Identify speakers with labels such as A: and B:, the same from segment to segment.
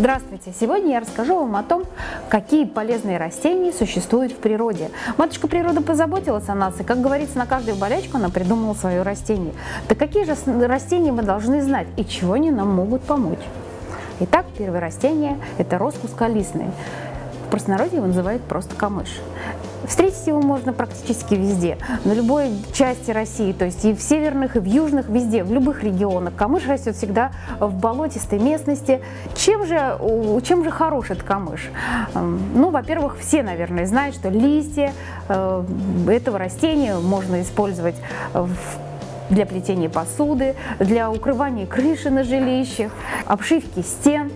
A: Здравствуйте! Сегодня я расскажу вам о том, какие полезные растения существуют в природе. Матушка природа позаботилась о нас, и, как говорится, на каждую болячку она придумала свое растение. Так какие же растения мы должны знать и чего они нам могут помочь? Итак, первое растение – это роскус калистный. В простонародье его называют просто камыш. Встретить его можно практически везде, на любой части России, то есть и в северных, и в южных, везде, в любых регионах. Камыш растет всегда в болотистой местности. Чем же, чем же хорош этот камыш? Эм, ну, во-первых, все, наверное, знают, что листья э, этого растения можно использовать в для плетения посуды, для укрывания крыши на жилищах, обшивки стен.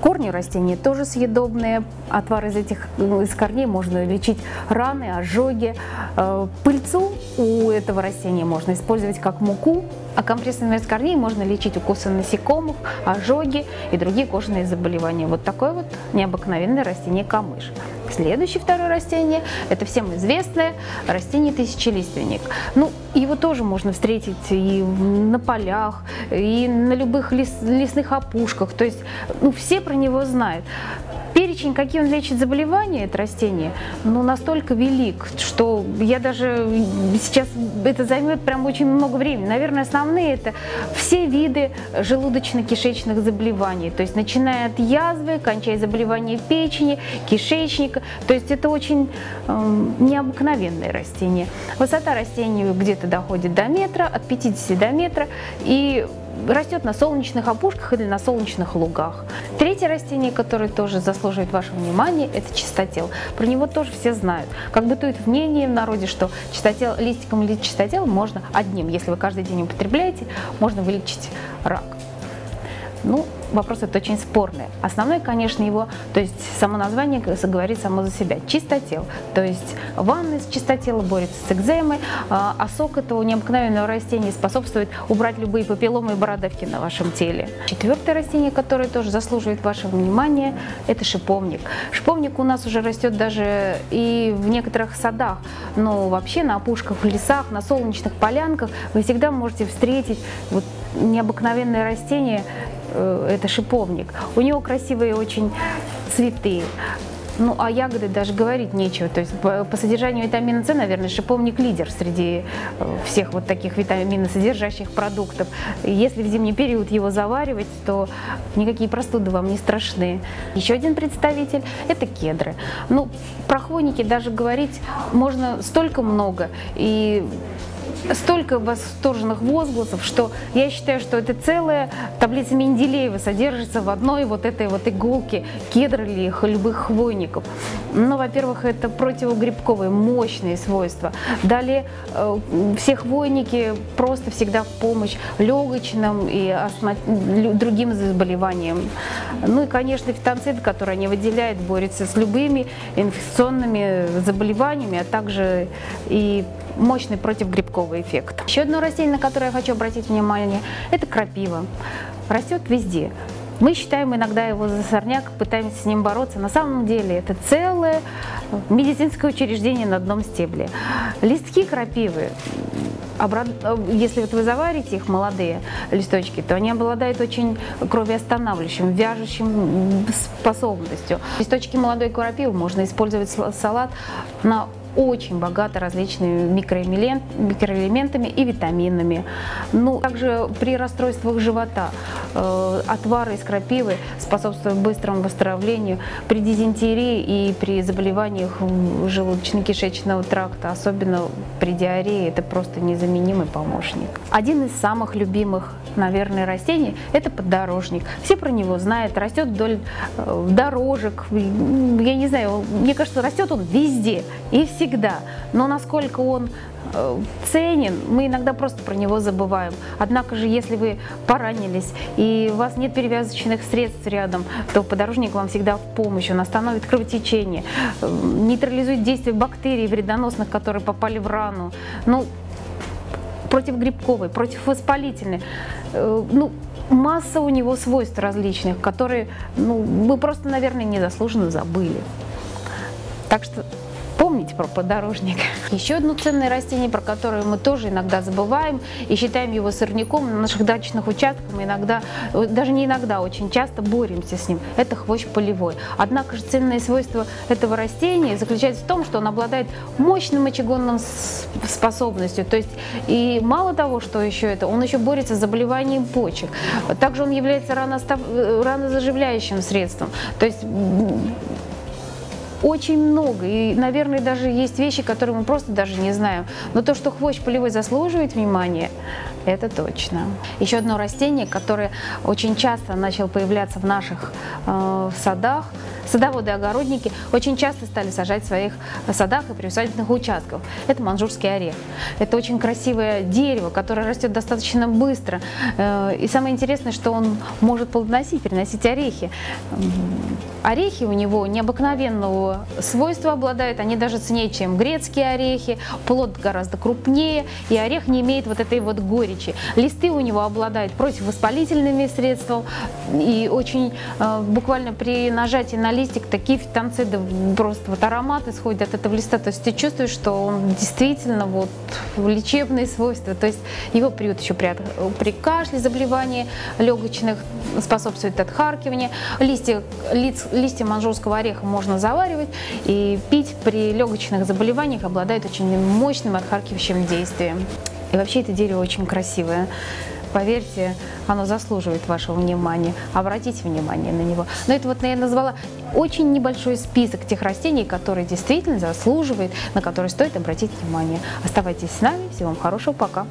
A: Корни растений тоже съедобные. Отвар из этих ну, из корней можно лечить раны, ожоги. Э, пыльцу у этого растения можно использовать как муку, а компрессами из корней можно лечить укусы насекомых, ожоги и другие кожные заболевания. Вот такое вот необыкновенное растение камыш. Следующее второе растение – это всем известное растение тысячелиственник. Ну, его тоже можно встретить и на полях, и на любых лес, лесных опушках. То есть ну, все про него знают перечень, какие он лечит заболевания, это растение, ну, настолько велик, что я даже сейчас, это займет прям очень много времени. Наверное, основные это все виды желудочно-кишечных заболеваний, то есть начиная от язвы, кончая заболеванием печени, кишечника, то есть это очень э, необыкновенное растение. Высота растения где-то доходит до метра, от 50 до метра, и растет на солнечных опушках или на солнечных лугах. Третье растение, которое тоже заслуживает вашего внимания, это чистотел. Про него тоже все знают. Как бытует мнение в народе, что чистотел, листиком или чистотел можно одним, если вы каждый день употребляете, можно вылечить рак. Ну, вопрос это очень спорный. Основной, конечно, его, то есть само название говорит само за себя. Чистотел. То есть ванна из чистотела борется с экземой, а, а сок этого необыкновенного растения способствует убрать любые папилломы и бородавки на вашем теле. Четвертое растение, которое тоже заслуживает вашего внимания, это шиповник. Шиповник у нас уже растет даже и в некоторых садах, но вообще на опушках, в лесах, на солнечных полянках вы всегда можете встретить вот необыкновенное растение, Э, это шиповник. У него красивые очень цветы. Ну, а ягоды даже говорить нечего. То есть по, по содержанию витамина С, наверное, шиповник лидер среди э, всех вот таких витаминосодержащих продуктов. Если в зимний период его заваривать, то никакие простуды вам не страшны. Еще один представитель – это кедры. Ну, про хвойники даже говорить можно столько много. И столько восторженных возгласов, что я считаю, что это целая таблица Менделеева содержится в одной вот этой вот иголке кедр или любых хвойников. Ну, во-первых, это противогрибковые мощные свойства. Далее э, все хвойники просто всегда в помощь легочным и астма... другим заболеваниям. Ну и, конечно, фитонцид, который они выделяют, борется с любыми инфекционными заболеваниями, а также и мощный противогрибковый эффект. Еще одно растение, на которое я хочу обратить внимание, это крапива. Растет везде. Мы считаем иногда его за сорняк, пытаемся с ним бороться. На самом деле это целое медицинское учреждение на одном стебле. Листки крапивы если вот вы заварите их, молодые листочки, то они обладают очень кровоостанавливающим, вяжущим способностью. Листочки молодой крапивы можно использовать в салат на очень богата различными микроэлементами и витаминами. Ну, также при расстройствах живота э, отвары из крапивы способствуют быстрому выздоровлению при дизентерии и при заболеваниях желудочно-кишечного тракта, особенно при диарее, это просто незаменимый помощник. Один из самых любимых, наверное, растений – это поддорожник. Все про него знают, растет вдоль э, дорожек, я не знаю, мне кажется, растет он везде и все всегда. Но насколько он э, ценен, мы иногда просто про него забываем. Однако же, если вы поранились и у вас нет перевязочных средств рядом, то подорожник вам всегда в помощь. Он остановит кровотечение, э, нейтрализует действие бактерий вредоносных, которые попали в рану. Ну, противогрибковый, противовоспалительный. Э, ну, масса у него свойств различных, которые ну, мы просто, наверное, незаслуженно забыли. Так что помните про подорожник. Еще одно ценное растение, про которое мы тоже иногда забываем и считаем его сорняком на наших дачных участках, мы иногда, даже не иногда, очень часто боремся с ним. Это хвощ полевой. Однако же ценное свойство этого растения заключается в том, что он обладает мощным очагонным способностью. То есть и мало того, что еще это, он еще борется с заболеванием почек. Также он является рано, рано заживляющим средством. То есть очень много. И, наверное, даже есть вещи, которые мы просто даже не знаем. Но то, что хвощ полевой заслуживает внимания, это точно. Еще одно растение, которое очень часто начало появляться в наших э, садах, садоводы и огородники очень часто стали сажать в своих садах и приусадебных участках. Это манжурский орех. Это очень красивое дерево, которое растет достаточно быстро. Э, и самое интересное, что он может плодоносить, приносить орехи. Орехи у него необыкновенного свойства обладают, они даже ценнее, чем грецкие орехи, плод гораздо крупнее, и орех не имеет вот этой вот горечи. Листы у него обладают противовоспалительными средствами, и очень э, буквально при нажатии на листик такие фитонциды, просто вот аромат исходит от этого листа, то есть ты чувствуешь, что он действительно вот лечебные свойства, то есть его приют еще при, при кашле, заболевании легочных, способствует отхаркиванию, листья, лиц, листья манжурского ореха можно заваривать. И пить при легочных заболеваниях, обладает очень мощным отхаркивающим действием. И вообще это дерево очень красивое. Поверьте, оно заслуживает вашего внимания. Обратите внимание на него. Но это вот я назвала очень небольшой список тех растений, которые действительно заслуживают, на которые стоит обратить внимание. Оставайтесь с нами. Всего вам хорошего. Пока.